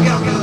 quiero, quiero.